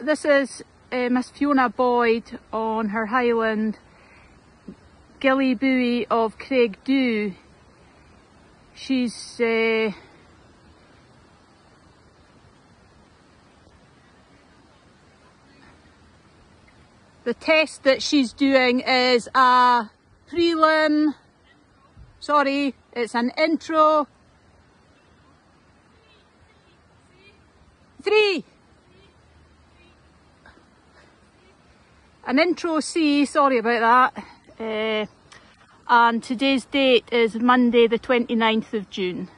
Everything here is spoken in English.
this is uh, Miss Fiona Boyd on her Highland Gilly Buoy of Craigdhu. She's uh, the test that she's doing is a prelim, sorry, it's an intro, an intro C, sorry about that, uh, and today's date is Monday the 29th of June.